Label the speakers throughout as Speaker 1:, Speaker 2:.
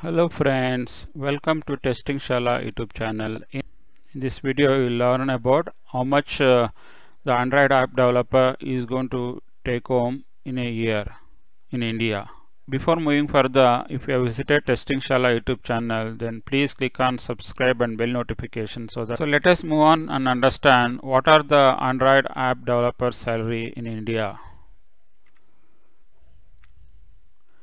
Speaker 1: Hello friends, welcome to Testing Shala YouTube channel. In this video you will learn about how much uh, the Android app developer is going to take home in a year in India. Before moving further, if you have visited Testing Shala YouTube channel, then please click on subscribe and bell notification so that. So let us move on and understand what are the Android app developer salary in India.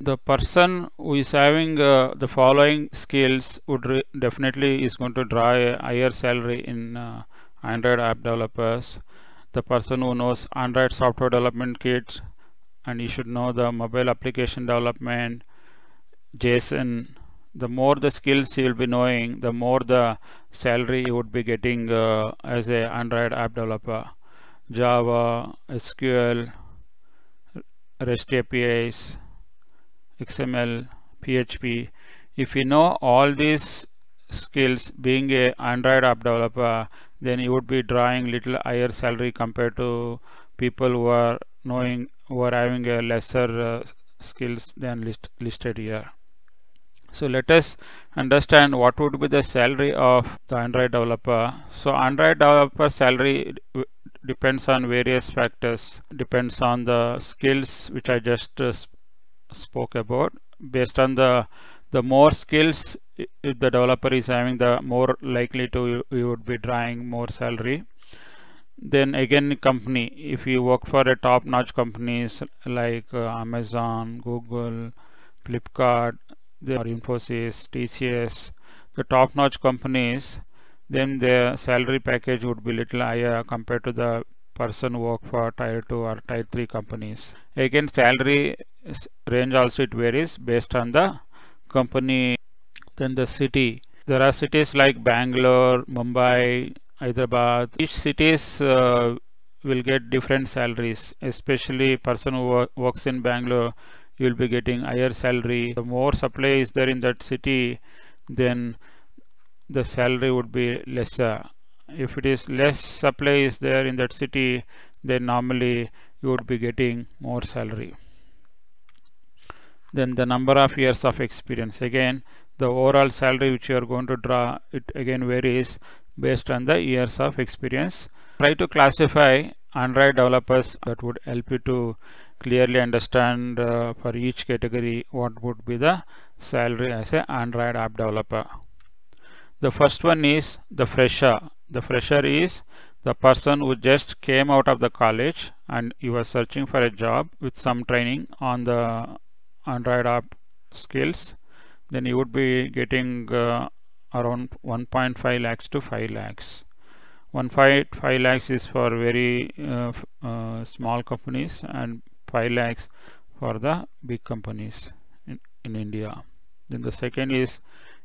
Speaker 1: The person who is having uh, the following skills would definitely is going to draw a higher salary in uh, android app developers. The person who knows android software development kit and you should know the mobile application development json the more the skills you will be knowing the more the salary you would be getting uh, as a android app developer. Java sql rest apis XML, PHP. If you know all these skills being a Android app developer, then you would be drawing little higher salary compared to people who are knowing who are having a lesser uh, skills than list, listed here. So let us understand what would be the salary of the Android developer. So Android developer salary depends on various factors, depends on the skills which I just uh, spoke about. Based on the the more skills if the developer is having the more likely to you would be drawing more salary. Then again company. If you work for a top notch companies like uh, amazon google flipkart or infosys tcs the top notch companies then their salary package would be little higher compared to the person work for tier 2 or tier 3 companies. Again salary range also it varies based on the company then the city. There are cities like bangalore mumbai hyderabad. Each cities uh, will get different salaries. Especially person who works in bangalore you will be getting higher salary. The more supply is there in that city then the salary would be lesser if it is less supply is there in that city then normally you would be getting more salary. Then the number of years of experience. Again the overall salary which you are going to draw it again varies based on the years of experience. Try to classify android developers that would help you to clearly understand uh, for each category what would be the salary as a android app developer. The first one is the fresher the fresher is the person who just came out of the college and you are searching for a job with some training on the Android app skills then you would be getting uh, around 1.5 lakhs to 5 lakhs. 1.5 lakhs is for very uh, uh, small companies and 5 lakhs for the big companies in, in India. Then the second is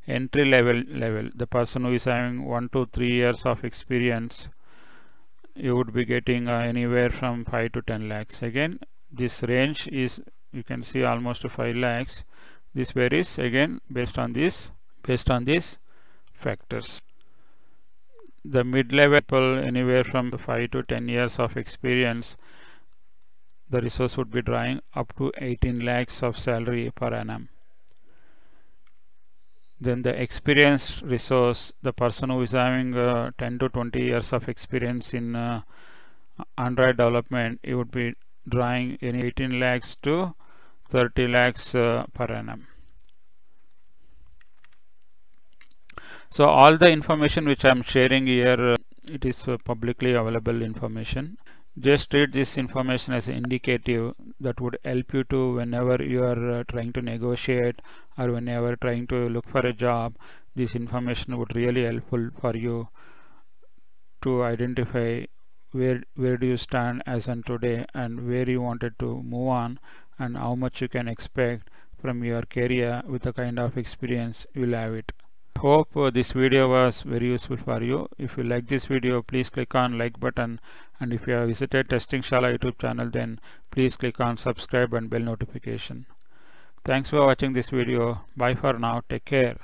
Speaker 1: entry level level. The person who is having 1 to 3 years of experience you would be getting uh, anywhere from 5 to 10 lakhs. Again this range is you can see almost 5 lakhs. This varies again based on this based on these factors. The mid-level people anywhere from 5 to 10 years of experience the resource would be drawing up to 18 lakhs of salary per annum then the experienced resource the person who is having uh, 10 to 20 years of experience in uh, android development it would be drawing in 18 lakhs to 30 lakhs uh, per annum. So all the information which i'm sharing here uh, it is uh, publicly available information just treat this information as indicative that would help you to whenever you are uh, trying to negotiate or whenever trying to look for a job this information would really helpful for you to identify where where do you stand as on today and where you wanted to move on and how much you can expect from your career with the kind of experience you will have it hope uh, this video was very useful for you. If you like this video please click on like button. And if you have visited testing shala youtube channel then please click on subscribe and bell notification. Thanks for watching this video. Bye for now. Take care